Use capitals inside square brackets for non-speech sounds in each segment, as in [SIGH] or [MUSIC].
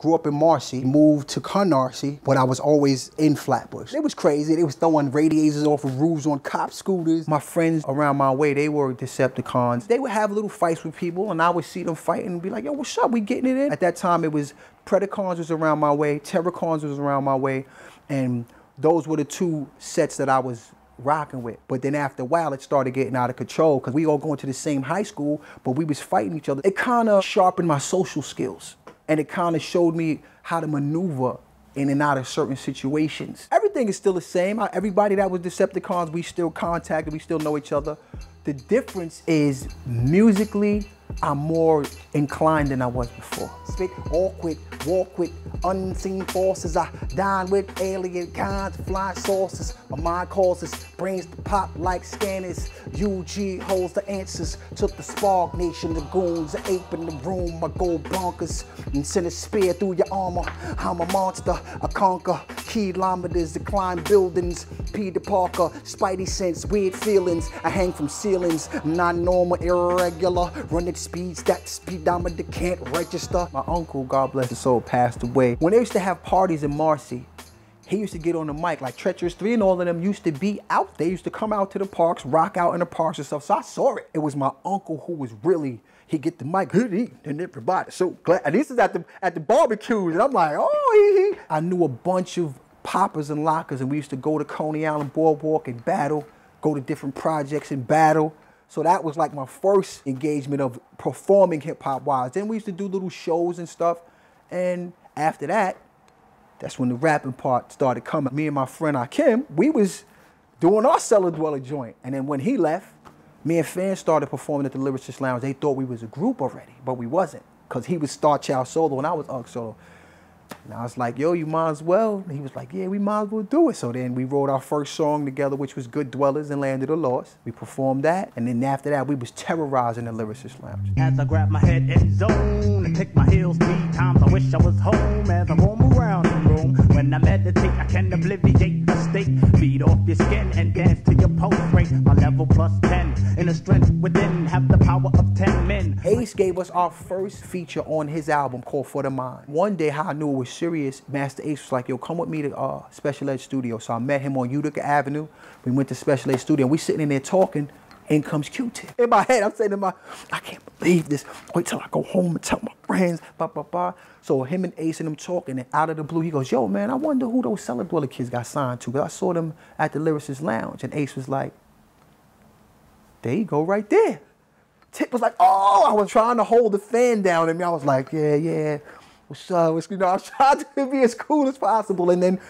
Grew up in Marcy, moved to Canarsie, but I was always in Flatbush. It was crazy. They was throwing radiators off of roofs on cop scooters. My friends around my way, they were Decepticons. They would have little fights with people, and I would see them fighting and be like, yo, what's up? We getting it in? At that time, it was Predacons was around my way, Terrorcons was around my way, and those were the two sets that I was rocking with. But then after a while, it started getting out of control because we all going to the same high school, but we was fighting each other. It kind of sharpened my social skills and it kind of showed me how to maneuver in and out of certain situations. Everything is still the same. Everybody that was Decepticons, we still contacted, we still know each other. The difference is musically, I'm more inclined than I was before. Spit awkward, walk with unseen forces. I dine with alien kinds, flying saucers. My mind causes brains to pop like scanners. UG holds the answers Took the Spark Nation. The goons, the ape in the room. I go bonkers and send a spear through your armor. I'm a monster, I conquer kilometers to climb buildings. Peter Parker, Spidey sense, weird feelings. I hang from ceilings, non normal, irregular. Running speeds that speedometer can't register. My uncle, God bless his soul, passed away. When they used to have parties in Marcy, he used to get on the mic like Treacherous 3 and all of them used to be out. They used to come out to the parks, rock out in the parks and stuff. So I saw it. It was my uncle who was really, he get the mic, and everybody so glad. And this is at the at the barbecues, and I'm like, oh, he, he. I knew a bunch of poppers and lockers, and we used to go to Coney Island Boardwalk and battle, go to different projects and battle. So that was like my first engagement of performing hip hop wise. Then we used to do little shows and stuff. And after that, that's when the rapping part started coming. Me and my friend uh, Akim, we was doing our cellar dweller joint. And then when he left, me and fans started performing at the Lyricist Lounge. They thought we was a group already, but we wasn't. Cause he was Star Child solo and I was UG solo. And I was like, yo, you might as well. And he was like, yeah, we might as well do it. So then we wrote our first song together, which was Good Dwellers and Land of the Lost. We performed that. And then after that, we was terrorizing the Lyricist Lounge. As I grab my head zone and my heels three times, I wish I was home as I roam around can obliviate the state. Beat off your skin and dance to your pulse rate. My level plus 10 in the strength within have the power of 10 men. Ace gave us our first feature on his album called For the Mind. One day, how I knew it was serious, Masta Ace was like, yo, come with me to uh, Special Ed Studio. So I met him on Utica Avenue. We went to Special Ed Studio and we sitting in there talking. In comes Q-Tip. In my head, I'm saying to my, I can't believe this. Wait till I go home and tell my friends, blah, blah, blah. So him and Ace and them talking, and out of the blue, he goes, yo, man, I wonder who those Cellar Dweller kids got signed to. I saw them at the Lyricist Lounge. And Ace was like, there you go, right there. Tip was like, oh, I was trying to hold the fan down in me. I was like, yeah, yeah, what's up? You know, I was [LAUGHS] trying to be as cool as possible. And then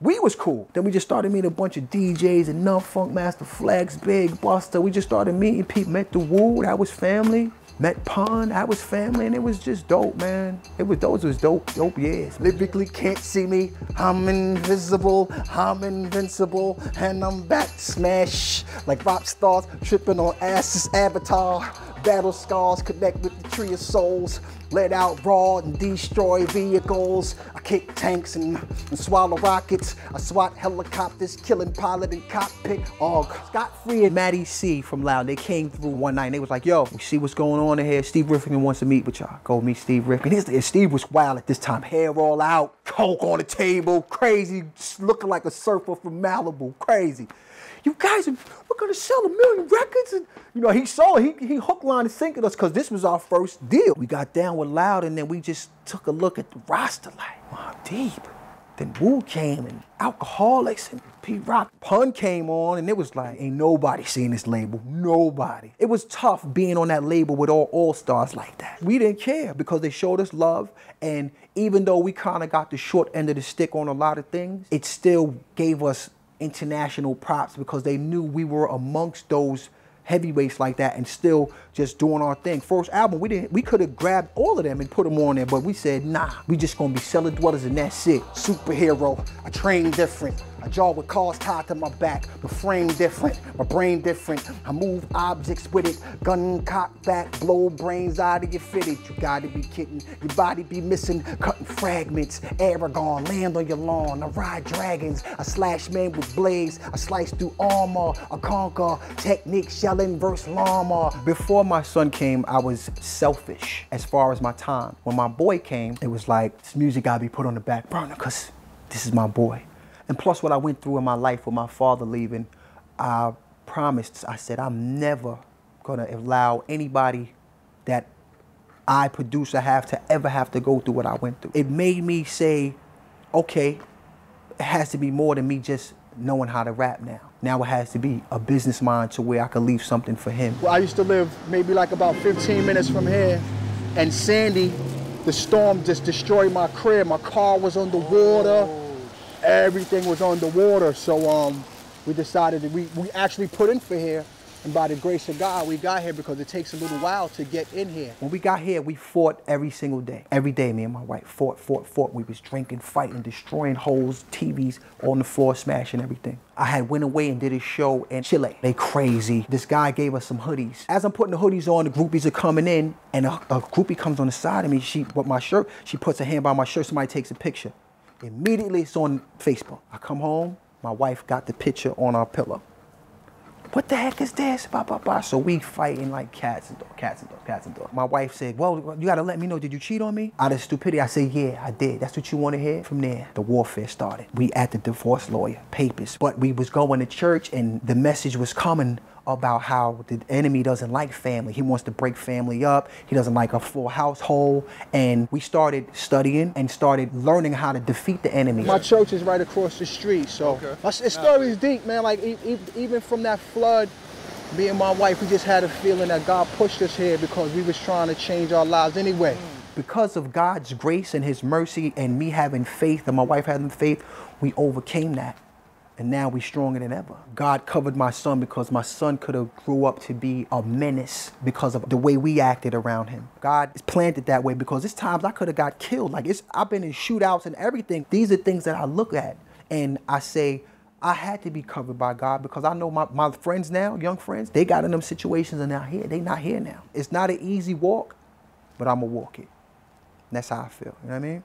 we was cool. Then we just started meeting a bunch of DJs and Numb Funkmaster Flex, Big Buster. We just started meeting people. Met the Wu, that was family. Met Pun, that was family, and it was just dope, man. It was those was dope, dope years. Lyrically can't see me. I'm invisible, I'm invincible, and I'm back smash like rock stars tripping on asses. Avatar, battle scars connect with the tree of souls. Let out raw and destroy vehicles. I kick tanks and, and swallow rockets. I swat helicopters, killing pilot and cockpit. Oh, Schott Free and Matty C from Loud, they came through one night and they was like, yo, we see what's going on in here. Steve Rifkind wants to meet with y'all. Go meet Steve Rifkind. Steve was wild at this time. Hair all out, coke on the table, crazy, looking like a surfer from Malibu, crazy you guys, we're gonna sell a million records. And, you know, he saw, he, he hook, line, and sinking us because this was our first deal. We got down with Loud and then we just took a look at the roster like, wow, deep. Then Wu came and Alkaholiks and P Rock. Pun came on and it was like, ain't nobody seeing this label. Nobody. It was tough being on that label with all all-stars like that. We didn't care because they showed us love and even though we kind of got the short end of the stick on a lot of things, it still gave us international props because they knew we were amongst those heavyweights like that and still just doing our thing. First album, we didn't we could have grabbed all of them and put them on there, but we said, nah, we just gonna be cellar dwellers and that's it. Superhero, I train different. A jar with cars tied to my back. The frame different, my brain different. I move objects with it. Gun cock back, blow brains out of your fitted. You gotta be kidding. Your body be missing, cutting fragments. Aragon, land on your lawn. I ride dragons. I slash men with blades. I slice through armor. I conquer technique, shelling versus llama. Before my son came, I was selfish as far as my time. When my boy came, it was like, this music gotta be put on the back burner because this is my boy. And plus what I went through in my life with my father leaving, I promised, I said, I'm never gonna allow anybody that I produce or have to ever have to go through what I went through. It made me say, okay, it has to be more than me just knowing how to rap now. Now it has to be a business mind to where I could leave something for him. Well, I used to live maybe like about 15 minutes from here, and Sandy, the storm just destroyed my crib. My car was underwater. Everything was underwater. So um, we decided that we, we actually put in for here. And by the grace of God, we got here because it takes a little while to get in here. When we got here, we fought every single day. Every day, me and my wife fought, fought, fought. We was drinking, fighting, destroying holes, TVs on the floor, smashing everything. I had went away and did a show in Chile. They crazy. This guy gave us some hoodies. As I'm putting the hoodies on, the groupies are coming in, and a, a groupie comes on the side of me. She, with my shirt, she puts her hand by my shirt. Somebody takes a picture. Immediately, it's on Facebook. I come home. My wife got the picture on our pillow what the heck is this? Blah, blah, blah. So we fighting like cats and dogs, cats and dogs, cats and dogs. My wife said, well, you gotta let me know, did you cheat on me? Out of stupidity, I said, yeah, I did. That's what you wanna hear? From there, the warfare started. We at the divorce lawyer, papers. But we was going to church and the message was coming about how the enemy doesn't like family. He wants to break family up. He doesn't like a full household. And we started studying and started learning how to defeat the enemy. My church is right across the street, so okay. my story is deep, man. Like even from that flood, me and my wife, we just had a feeling that God pushed us here because we was trying to change our lives anyway. Because of God's grace and his mercy and me having faith and my wife having faith, we overcame that and now we're stronger than ever. God covered my son because my son could have grew up to be a menace because of the way we acted around him. God is planted that way because it's times I could have got killed. Like it's I've been in shootouts and everything. These are things that I look at and I say, I had to be covered by God because I know my, my friends now, young friends, they got in them situations and they're here. They not here now. It's not an easy walk, but I'm to walk it. And that's how I feel. You know what I mean?